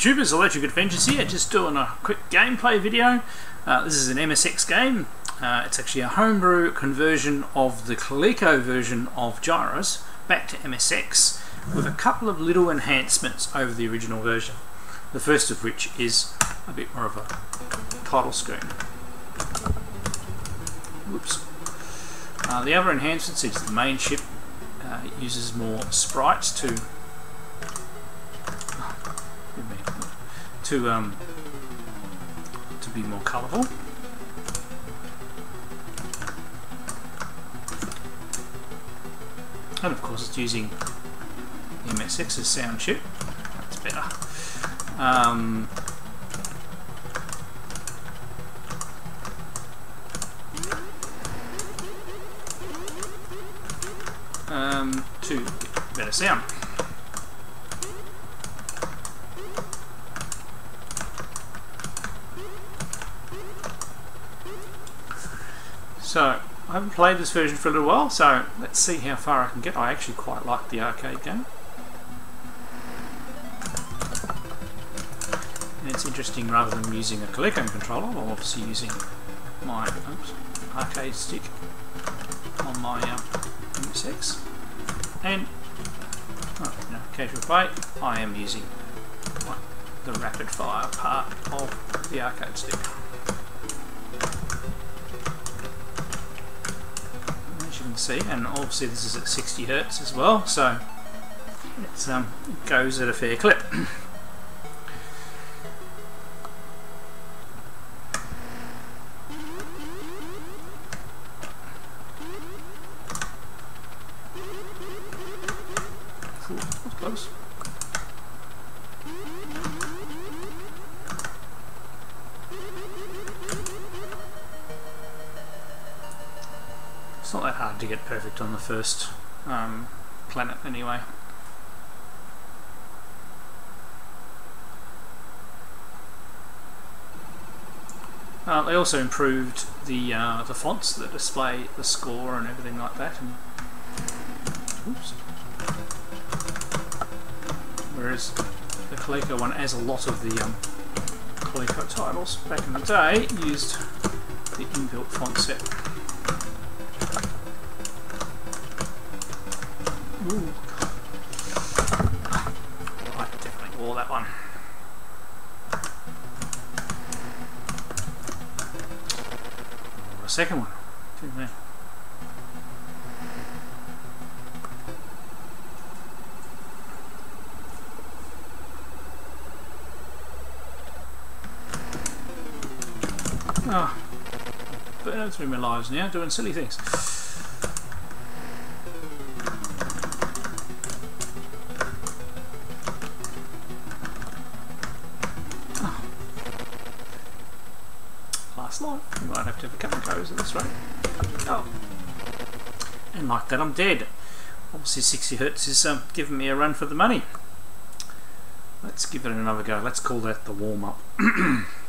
YouTubers, Electric Adventures here, just doing a quick gameplay video. Uh, this is an MSX game. Uh, it's actually a homebrew conversion of the Coleco version of Gyruss back to MSX with a couple of little enhancements over the original version. The first of which is a bit more of a title screen. Whoops. Uh, the other enhancements is the main ship uh, uses more sprites to to um, to be more colourful. And of course it's using MSX's sound chip. That's better. Um, um, to better sound. So, I haven't played this version for a little while, so let's see how far I can get. I actually quite like the arcade game. And it's interesting, rather than using a Coleco controller, I'm obviously using my oops, arcade stick on my um, MSX. And, oh, know, casual play, I am using the rapid fire part of the arcade stick. See, and obviously this is at 60 hertz as well, so um, it goes at a fair clip. Ooh, close. It's not that hard to get perfect on the first um, planet anyway. Uh, they also improved the uh, the fonts that display the score and everything like that. And, oops. Whereas the Coleco one, as a lot of the um, Coleco titles back in the day, used the inbuilt font set. Ooh. I definitely wore that one. Or a second one. Too there. Ah, burning through my lives now, doing silly things. You might have to have a couple of goes at this rate. Oh. And like that I'm dead. Obviously 60 hertz is um, giving me a run for the money. Let's give it another go. Let's call that the warm-up.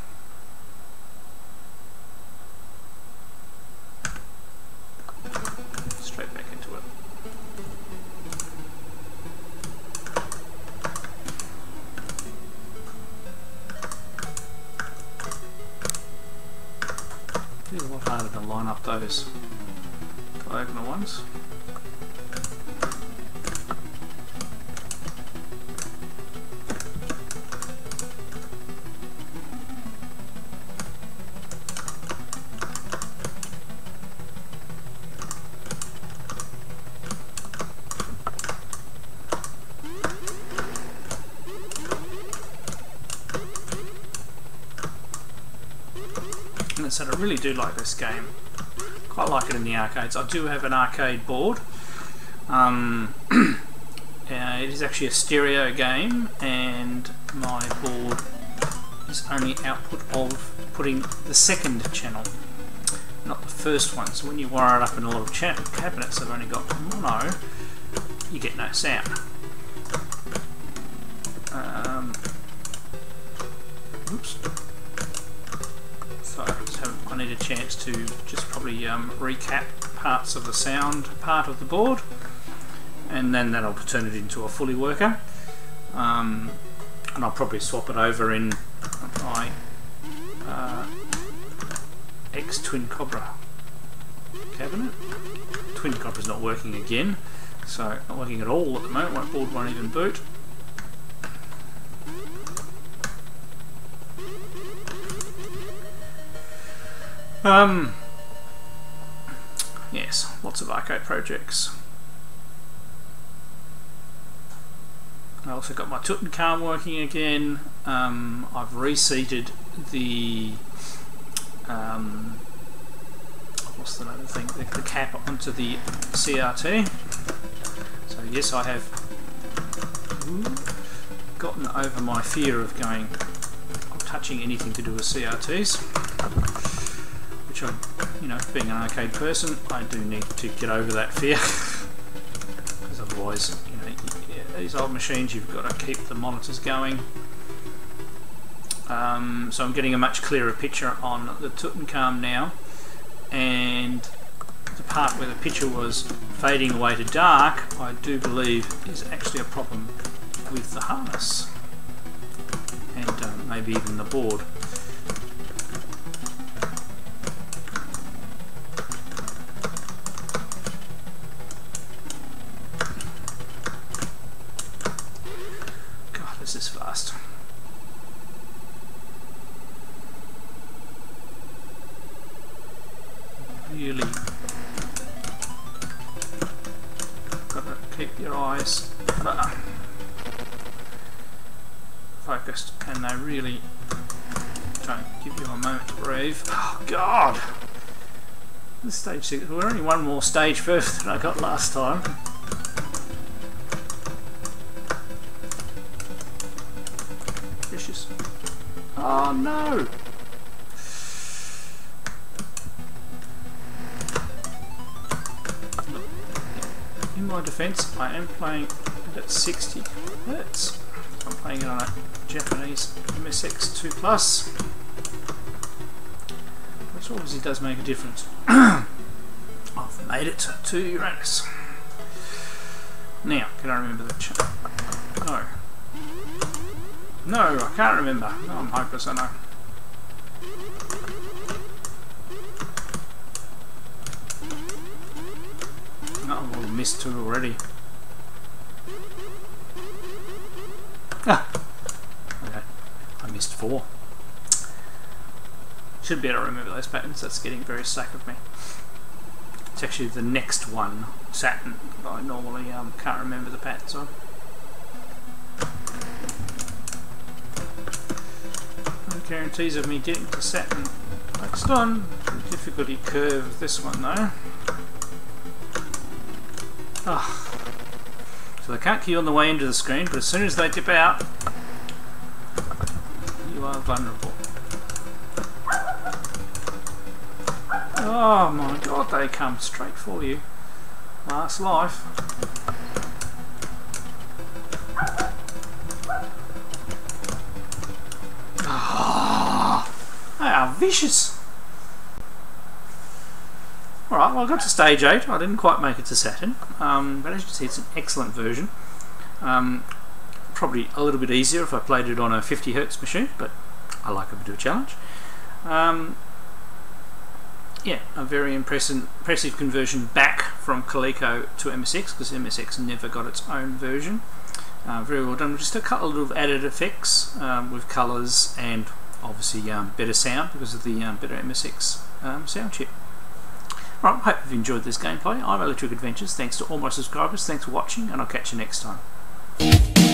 line up those diagonal ones. And so I really do like this game. Quite like it in the arcades. I do have an arcade board. Um, uh, it is actually a stereo game and my board is only output of putting the second channel, not the first one. So when you wire it up in a lot of cabinets that have only got mono, you get no sound. Um, oops. So I need a chance to just probably um, recap parts of the sound part of the board and then that'll turn it into a fully worker. Um, and I'll probably swap it over in my uh, X Twin Cobra cabinet. Twin Cobra's not working again, so not working at all at the moment. My board won't even boot. Um, yes, lots of arcade projects. I also got my Tutankhamun working again. Um, I've reseated the um, what's the name of the thing? The, the, cap onto the CRT. So yes, I have gotten over my fear of going touching anything to do with CRTs, which I, you know, being an arcade person, I do need to get over that fear because otherwise, you know, these old machines, you've got to keep the monitors going. Um, so I'm getting a much clearer picture on the Tutankhamun now and the part where the picture was fading away to dark I do believe is actually a problem with the harness and uh, maybe even the board. God, this is fast. Really gotta keep your eyes uh, focused and they really don't give you a moment to breathe. Oh god! This stage six, we're only one more stage further than I got last time. Oh no! In my defence, I am playing at 60 hertz. I'm playing it on a Japanese MSX 2 Plus, which obviously does make a difference. I've made it to Uranus. Now, can I remember the ch No. No, I can't remember. No, I'm I know. No, I've missed two already. Ah! Okay, I missed four. Should be able to remember those patterns, that's getting very slack of me. It's actually the next one, Saturn, I normally um, can't remember the patterns on. Guarantees of me getting to Saturn next on. Difficulty curve this one though. Ah. So they can't kill on the way into the screen, but as soon as they dip out, you are vulnerable. Oh my god, they come straight for you. Last life. Vicious. Alright, well I got to stage 8, I didn't quite make it to Saturn, um, but as you can see it's an excellent version. Um, probably a little bit easier if I played it on a 50Hz machine, but I like a bit of a challenge. Um, yeah, a very impressive, impressive conversion back from Coleco to MSX, because MSX never got its own version. Uh, very well done, just a couple of added effects um, with colours and obviously um, better sound because of the um, better MSX um, sound chip. Right, hope you've enjoyed this gameplay. I'm Electric Adventures. Thanks to all my subscribers. Thanks for watching, and I'll catch you next time.